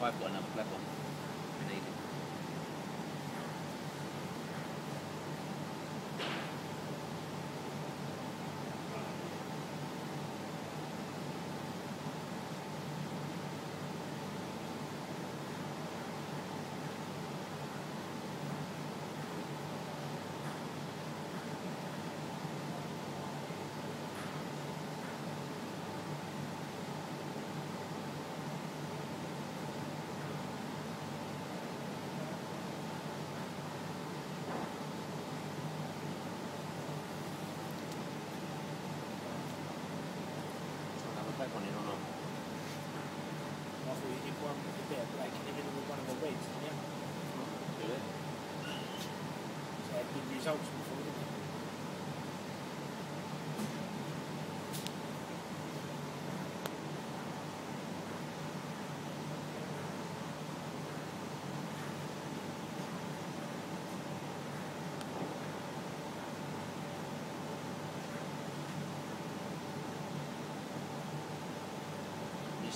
I've got another. We need. Another black one or not? I you one with a bit of black in the middle with one of the reds, didn't you? Do it. So good results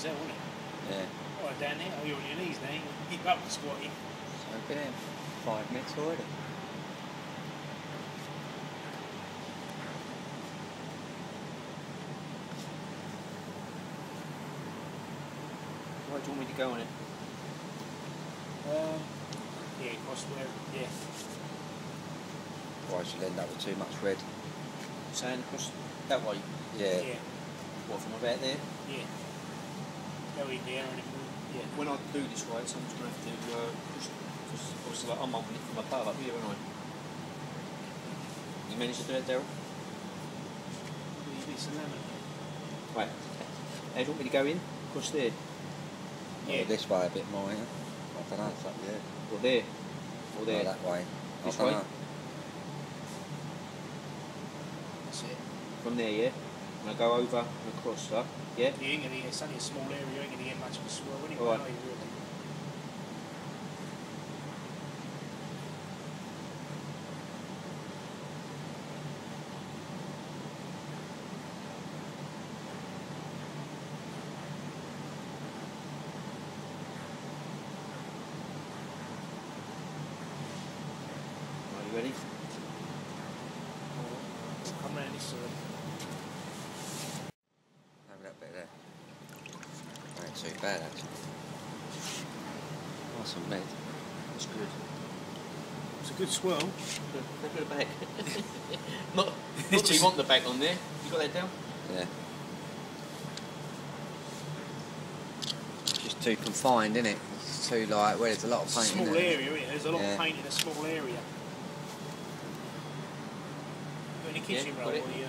To tell, isn't it? Yeah. All right, down there. Oh, you're on your knees now. You keep up the squatting. So I've been here five minutes already. Why do you want me to go on it? Um, yeah, across where, yeah. Otherwise you'll end up with too much red. Saying across that way? Yeah. Yeah, What, from about there? yeah. Go in there and it yeah. When I do this right, so I'm just going to have to uh, push because obviously like, I'm holding it from above up here, aren't I? You managed to do it, Darrel? Leave bits lemon. Right. How do you want me to go in? Across there? Yeah. Or this way a bit more, yeah. I don't know, it's up there. Or there? Or there? Or that way. This I don't way? know. That's it. From there, yeah? And I go over and across, up, yeah? You ain't gonna get, it's only a small area, you ain't gonna get much of a swirl anyway, are you, really? Are you ready? Come round this side. Have that bit there. Ain't too bad actually. Nice and red. That's good. It's a good swirl. Look at the back. not, not that you want the back on there. You got that down? Yeah. Just too confined, isn't it? It's too like where there's a lot of paint Small in there. area, isn't it? There's a lot Yeah. of paint in a small area. Got any kitchen got roll it. or you? Uh,